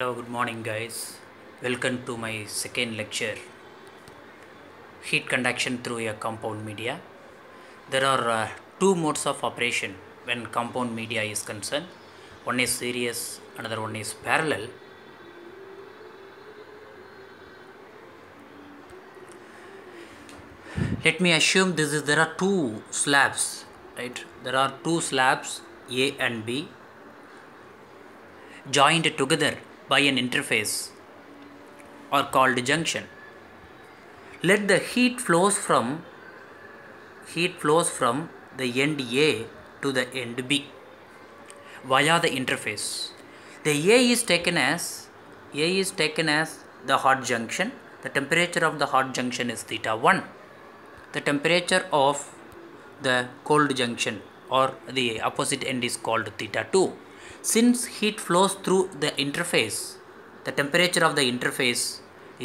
Hello, good morning, guys. Welcome to my second lecture Heat conduction through a compound media. There are uh, two modes of operation when compound media is concerned one is series, another one is parallel. Let me assume this is there are two slabs, right? There are two slabs A and B joined together by an interface or called junction. Let the heat flows from heat flows from the end A to the end B via the interface. The A is taken as A is taken as the hot junction. The temperature of the hot junction is theta 1. The temperature of the cold junction or the opposite end is called theta 2 since heat flows through the interface the temperature of the interface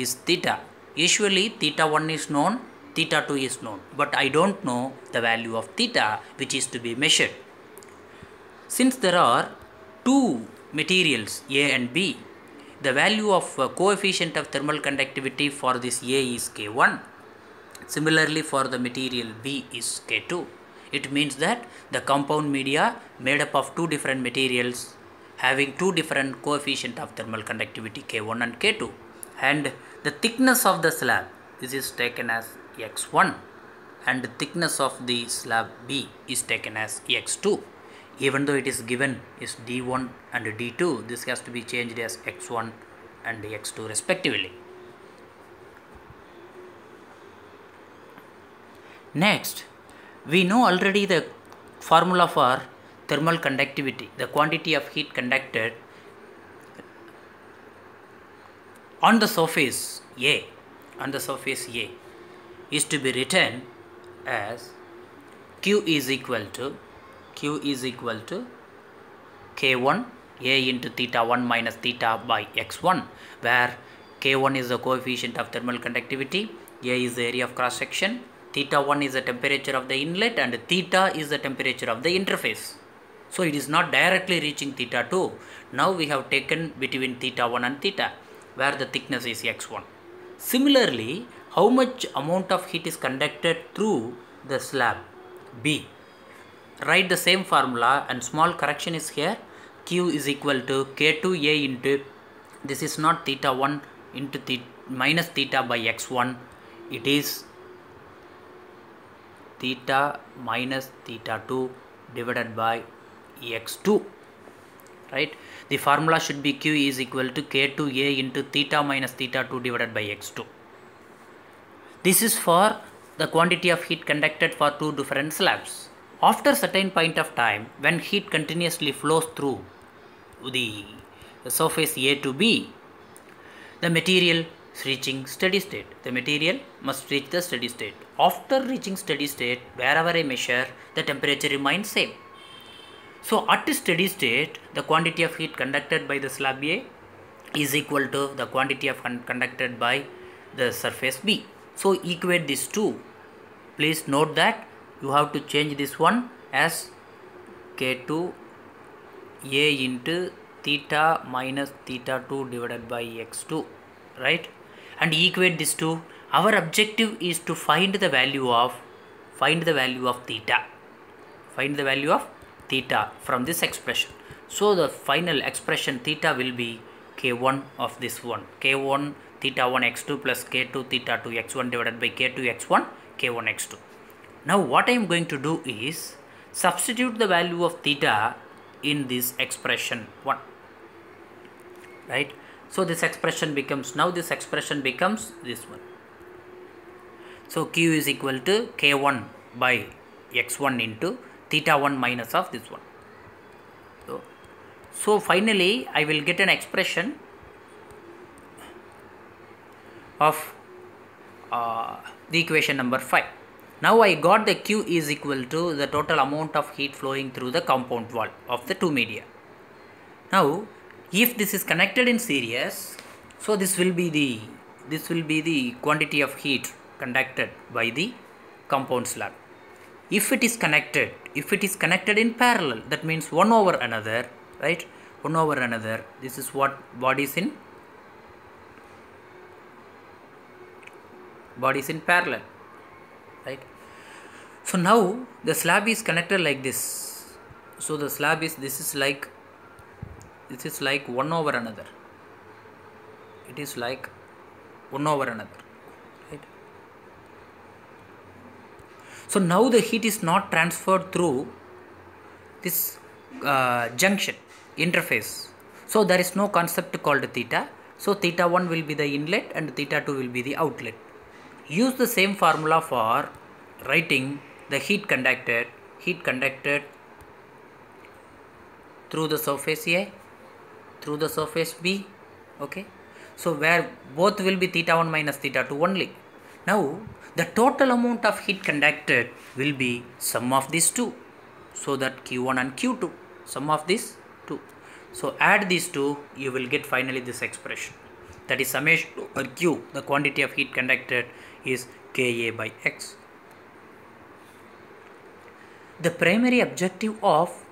is theta. Usually theta 1 is known theta 2 is known. But i don't know the value of theta which is to be measured. Since there are two materials a and b the value of uh, coefficient of thermal conductivity for this a is k1 similarly for the material b is k2 it means that the compound media made up of two different materials having two different coefficient of thermal conductivity K1 and K2 and the thickness of the slab this is taken as X1 and the thickness of the slab B is taken as X2 even though it is given is D1 and D2 this has to be changed as X1 and X2 respectively. Next we know already the formula for thermal conductivity the quantity of heat conducted on the surface A on the surface A is to be written as Q is equal to Q is equal to K1 A into theta 1 minus theta by x1 where K1 is the coefficient of thermal conductivity A is the area of cross section theta 1 is the temperature of the inlet and theta is the temperature of the interface. So it is not directly reaching theta 2. Now we have taken between theta 1 and theta where the thickness is x1. Similarly, how much amount of heat is conducted through the slab B. Write the same formula and small correction is here. Q is equal to K2A into this is not theta 1 into the, minus theta by x1. It is theta minus theta 2 divided by x2 right? The formula should be q is equal to k2a into theta minus theta 2 divided by x2 this is for the quantity of heat conducted for two different slabs. After certain point of time when heat continuously flows through the surface a to b the material reaching steady state. The material must reach the steady state. After reaching steady state, wherever I measure, the temperature remains same. So at steady state, the quantity of heat conducted by the slab A is equal to the quantity of conducted by the surface B. So equate these two. Please note that you have to change this one as K2 A into theta minus theta 2 divided by x2 right and equate these two our objective is to find the value of find the value of theta. Find the value of theta from this expression. So the final expression theta will be k1 of this one. k1 theta 1 x2 plus k2 theta 2 x1 divided by k2 x1 k1 x2 now what i am going to do is substitute the value of theta in this expression 1 right so this expression becomes now this expression becomes this one. So q is equal to k1 by x1 into theta 1 minus of this one. So, so finally i will get an expression of uh, the equation number 5 now i got the q is equal to the total amount of heat flowing through the compound wall of the two media. Now if this is connected in series so this will be the this will be the quantity of heat conducted by the compound slab. If it is connected if it is connected in parallel that means one over another right? One over another this is what bodies in bodies in parallel right? So now the slab is connected like this. So the slab is this is like this is like one over another. It is like one over another right? So now the heat is not transferred through this uh, junction interface. So there is no concept called theta. So theta 1 will be the inlet and theta 2 will be the outlet. Use the same formula for writing the heat conducted heat conducted through the surface A through the surface B okay? So where both will be theta 1 minus theta 2 only. Now the total amount of heat conducted will be sum of these two. So that q1 and q2 sum of these two. So add these two you will get finally this expression. That is summation over q the quantity of heat conducted is ka by x. The primary objective of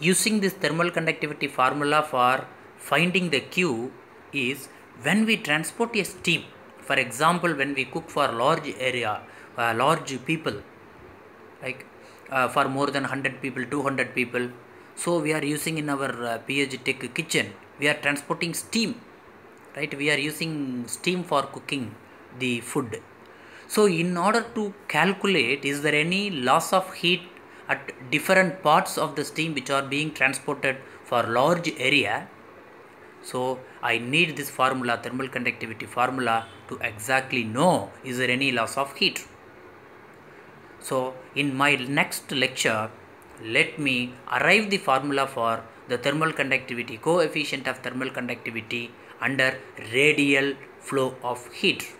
using this thermal conductivity formula for finding the q is when we transport a steam for example when we cook for large area uh, large people like uh, for more than 100 people 200 people. So we are using in our uh, tech kitchen we are transporting steam right? We are using steam for cooking the food. So in order to calculate is there any loss of heat at different parts of the steam which are being transported for large area. So i need this formula thermal conductivity formula to exactly know is there any loss of heat? So in my next lecture let me arrive the formula for the thermal conductivity coefficient of thermal conductivity under radial flow of heat.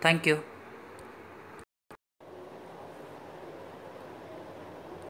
Thank you